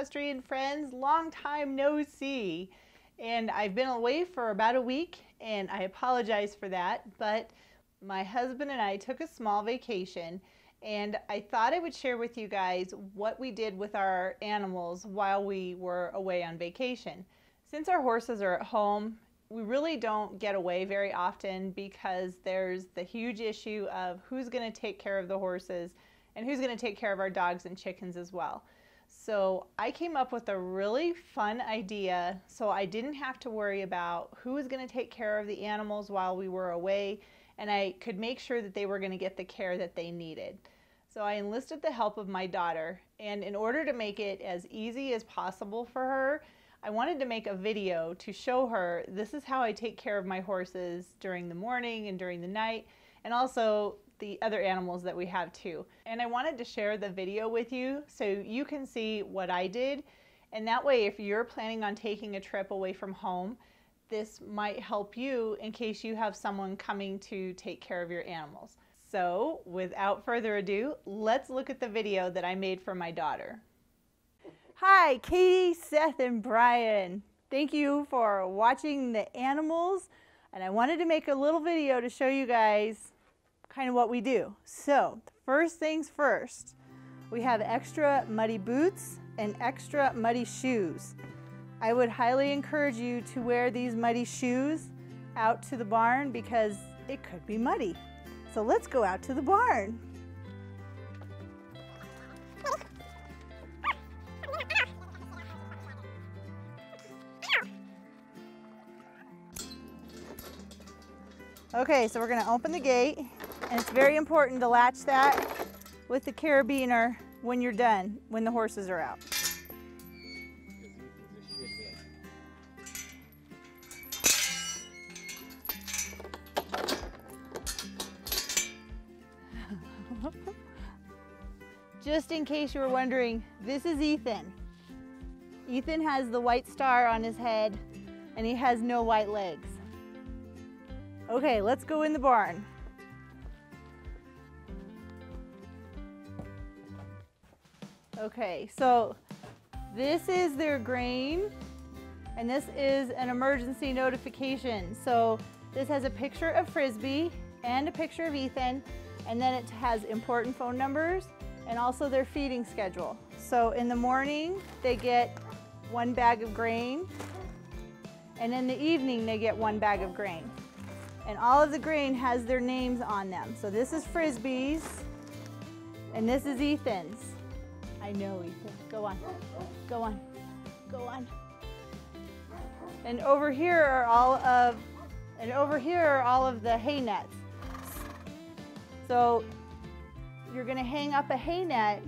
friends. Long time no see. And I've been away for about a week and I apologize for that, but my husband and I took a small vacation and I thought I would share with you guys what we did with our animals while we were away on vacation. Since our horses are at home, we really don't get away very often because there's the huge issue of who's going to take care of the horses and who's going to take care of our dogs and chickens as well. So I came up with a really fun idea so I didn't have to worry about who was going to take care of the animals while we were away and I could make sure that they were going to get the care that they needed. So I enlisted the help of my daughter and in order to make it as easy as possible for her, I wanted to make a video to show her this is how I take care of my horses during the morning and during the night and also the other animals that we have too. And I wanted to share the video with you so you can see what I did. And that way, if you're planning on taking a trip away from home, this might help you in case you have someone coming to take care of your animals. So without further ado, let's look at the video that I made for my daughter. Hi, Katie, Seth, and Brian. Thank you for watching the animals. And I wanted to make a little video to show you guys kind of what we do. So first things first, we have extra muddy boots and extra muddy shoes. I would highly encourage you to wear these muddy shoes out to the barn because it could be muddy. So let's go out to the barn. Okay, so we're gonna open the gate and it's very important to latch that with the carabiner when you're done, when the horses are out. Just in case you were wondering, this is Ethan. Ethan has the white star on his head and he has no white legs. Okay, let's go in the barn. Okay, so this is their grain and this is an emergency notification. So this has a picture of Frisbee and a picture of Ethan and then it has important phone numbers and also their feeding schedule. So in the morning they get one bag of grain and in the evening they get one bag of grain. And all of the grain has their names on them. So this is Frisbee's and this is Ethan's. I know, Ethan. Go on. Go on. Go on. And over here are all of and over here are all of the hay nets. So you're going to hang up a hay net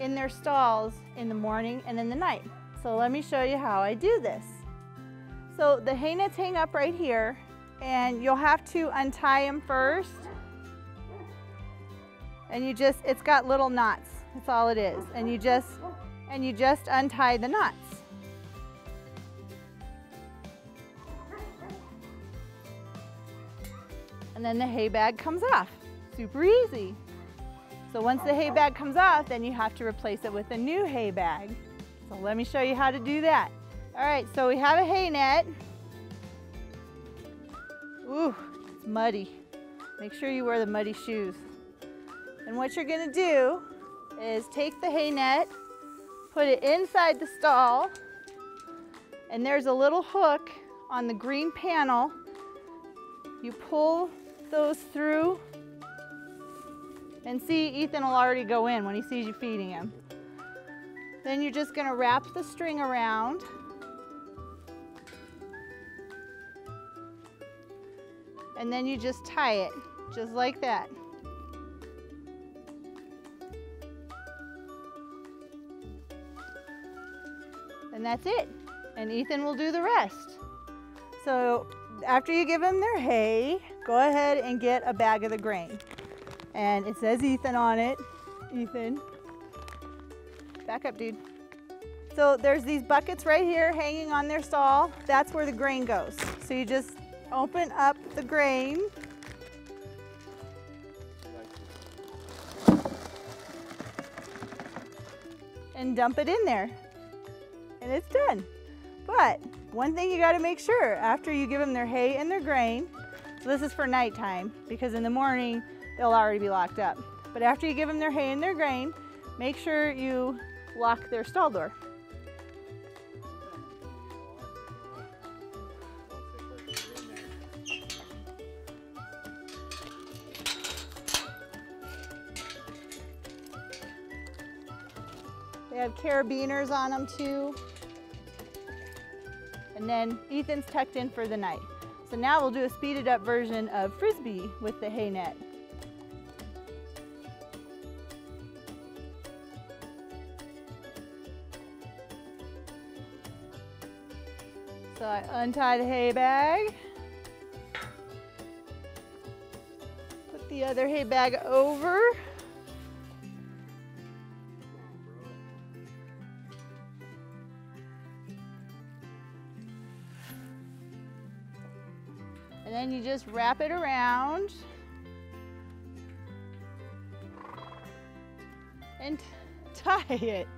in their stalls in the morning and in the night. So let me show you how I do this. So the hay nets hang up right here and you'll have to untie them first. And you just, it's got little knots. That's all it is. And you just, and you just untie the knots. And then the hay bag comes off. Super easy. So once the hay bag comes off, then you have to replace it with a new hay bag. So let me show you how to do that. All right, so we have a hay net. Ooh, it's muddy. Make sure you wear the muddy shoes. And what you're gonna do is take the hay net, put it inside the stall, and there's a little hook on the green panel. You pull those through and see Ethan will already go in when he sees you feeding him. Then you're just gonna wrap the string around and then you just tie it just like that. And that's it. And Ethan will do the rest. So after you give them their hay, go ahead and get a bag of the grain. And it says Ethan on it. Ethan. Back up, dude. So there's these buckets right here hanging on their stall. That's where the grain goes. So you just open up the grain. And dump it in there. And it's done. But one thing you gotta make sure after you give them their hay and their grain, so this is for nighttime because in the morning they'll already be locked up. But after you give them their hay and their grain, make sure you lock their stall door. They have carabiners on them too. And then Ethan's tucked in for the night. So now we'll do a speeded up version of Frisbee with the hay net. So I untie the hay bag. Put the other hay bag over. And you just wrap it around. And tie it.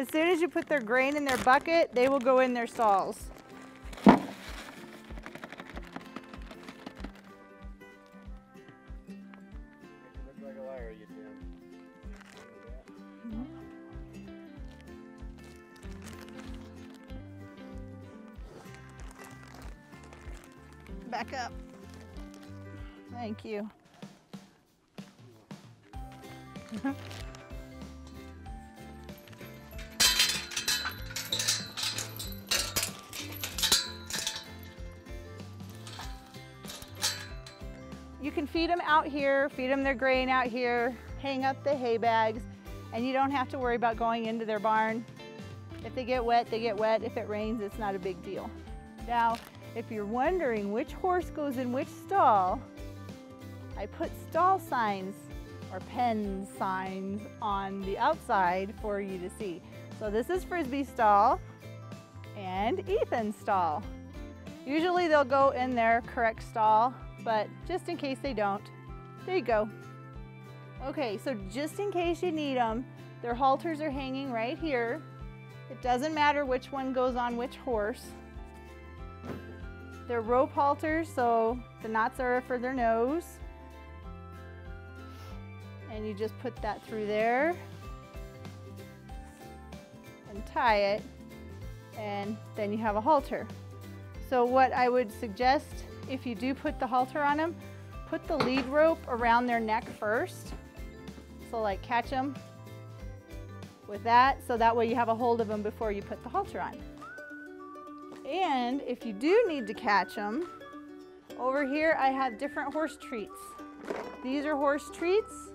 As soon as you put their grain in their bucket, they will go in their stalls. Back up. Thank you. You can feed them out here, feed them their grain out here, hang up the hay bags, and you don't have to worry about going into their barn. If they get wet, they get wet. If it rains, it's not a big deal. Now, if you're wondering which horse goes in which stall, I put stall signs or pen signs on the outside for you to see. So this is Frisbee stall and Ethan's stall. Usually they'll go in their correct stall, but just in case they don't, there you go. Okay, so just in case you need them, their halters are hanging right here. It doesn't matter which one goes on which horse. They're rope halters, so the knots are for their nose. And you just put that through there and tie it, and then you have a halter. So what I would suggest if you do put the halter on them, put the lead rope around their neck first. So like catch them with that, so that way you have a hold of them before you put the halter on. And if you do need to catch them, over here I have different horse treats. These are horse treats.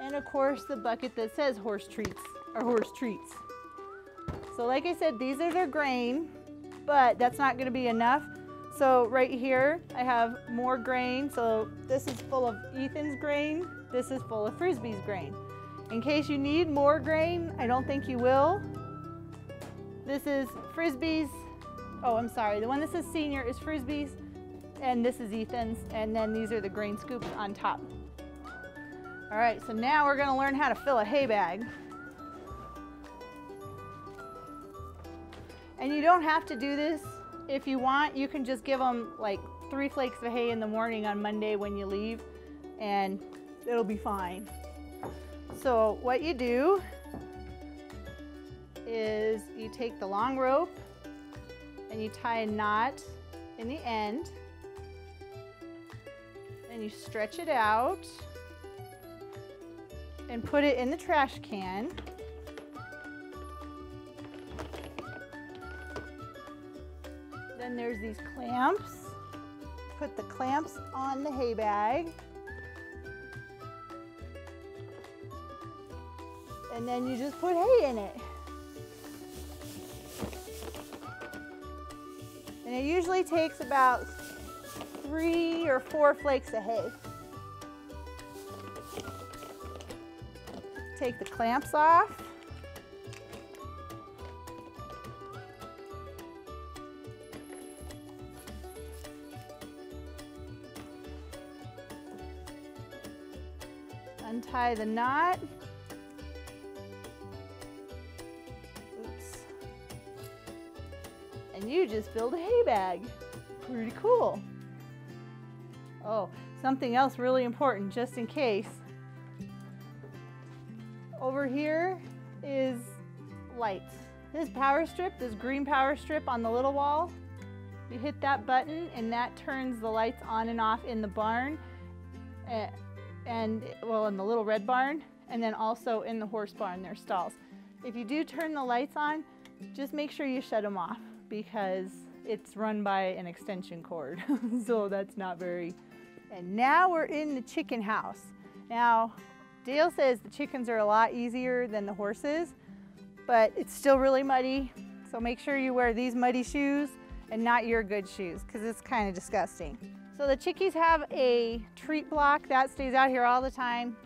And of course the bucket that says horse treats or horse treats. So like I said, these are their grain, but that's not gonna be enough. So right here, I have more grain. So this is full of Ethan's grain. This is full of Frisbee's grain. In case you need more grain, I don't think you will. This is Frisbee's. Oh, I'm sorry. The one that says senior is Frisbee's, and this is Ethan's, and then these are the grain scoops on top. All right, so now we're gonna learn how to fill a hay bag. And you don't have to do this. If you want, you can just give them like three flakes of hay in the morning on Monday when you leave, and it'll be fine. So what you do is you take the long rope and you tie a knot in the end and you stretch it out and put it in the trash can. Then there's these clamps. Put the clamps on the hay bag. And then you just put hay in it. And it usually takes about three or four flakes of hay. take the clamps off. Untie the knot. Oops. And you just build a hay bag. Pretty cool. Oh, something else really important just in case. Over here is lights. This power strip, this green power strip on the little wall, you hit that button and that turns the lights on and off in the barn eh, and, well in the little red barn and then also in the horse barn, their stalls. If you do turn the lights on, just make sure you shut them off because it's run by an extension cord. so that's not very. And now we're in the chicken house. Now, Dale says the chickens are a lot easier than the horses, but it's still really muddy. So make sure you wear these muddy shoes and not your good shoes because it's kind of disgusting. So the chickies have a treat block that stays out here all the time.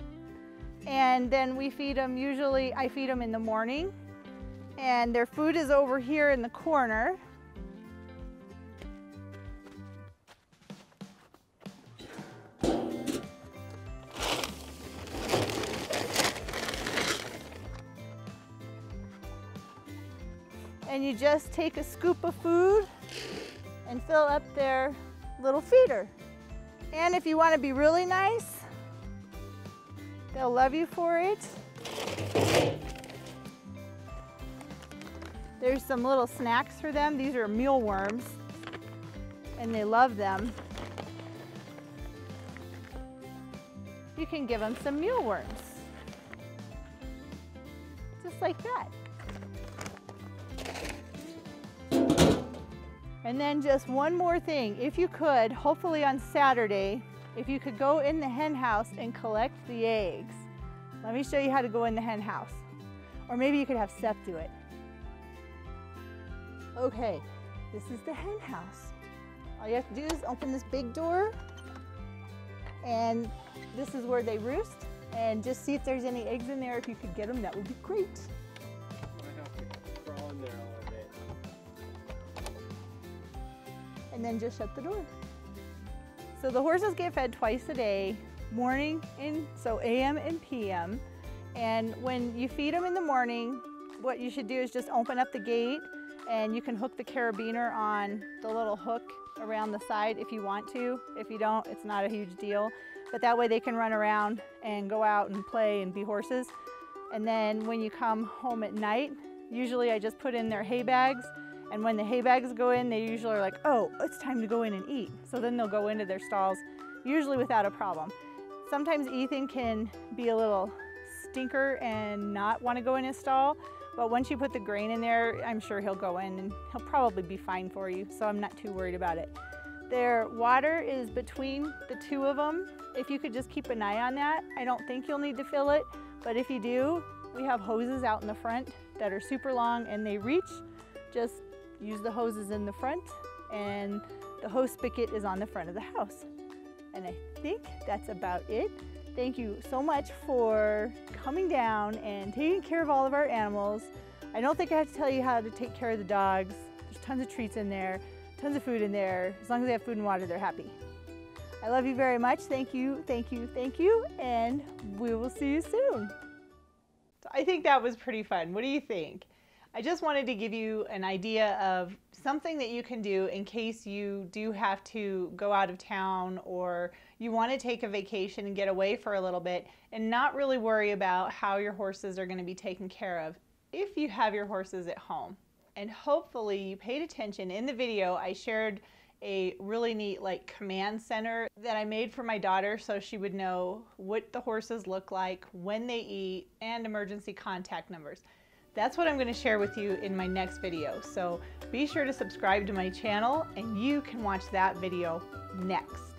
And then we feed them, usually I feed them in the morning and their food is over here in the corner. And you just take a scoop of food and fill up their little feeder. And if you want to be really nice, they'll love you for it. There's some little snacks for them. These are mealworms, and they love them. You can give them some mealworms, just like that. And then just one more thing, if you could, hopefully on Saturday, if you could go in the hen house and collect the eggs. Let me show you how to go in the hen house. Or maybe you could have Seth do it. Okay, this is the hen house. All you have to do is open this big door and this is where they roost and just see if there's any eggs in there. If you could get them, that would be great. Then just shut the door. So the horses get fed twice a day, morning and so AM and PM. And when you feed them in the morning, what you should do is just open up the gate and you can hook the carabiner on the little hook around the side if you want to. If you don't, it's not a huge deal. But that way they can run around and go out and play and be horses. And then when you come home at night, usually I just put in their hay bags. And when the hay bags go in, they usually are like, oh, it's time to go in and eat. So then they'll go into their stalls, usually without a problem. Sometimes Ethan can be a little stinker and not want to go in his stall. But once you put the grain in there, I'm sure he'll go in and he'll probably be fine for you. So I'm not too worried about it. Their water is between the two of them. If you could just keep an eye on that, I don't think you'll need to fill it. But if you do, we have hoses out in the front that are super long and they reach. Just use the hoses in the front and the hose spigot is on the front of the house. And I think that's about it. Thank you so much for coming down and taking care of all of our animals. I don't think I have to tell you how to take care of the dogs. There's tons of treats in there, tons of food in there. As long as they have food and water, they're happy. I love you very much. Thank you, thank you, thank you, and we will see you soon. I think that was pretty fun. What do you think? I just wanted to give you an idea of something that you can do in case you do have to go out of town or you want to take a vacation and get away for a little bit and not really worry about how your horses are going to be taken care of if you have your horses at home. And hopefully you paid attention in the video. I shared a really neat like command center that I made for my daughter so she would know what the horses look like, when they eat, and emergency contact numbers. That's what I'm going to share with you in my next video. So be sure to subscribe to my channel and you can watch that video next.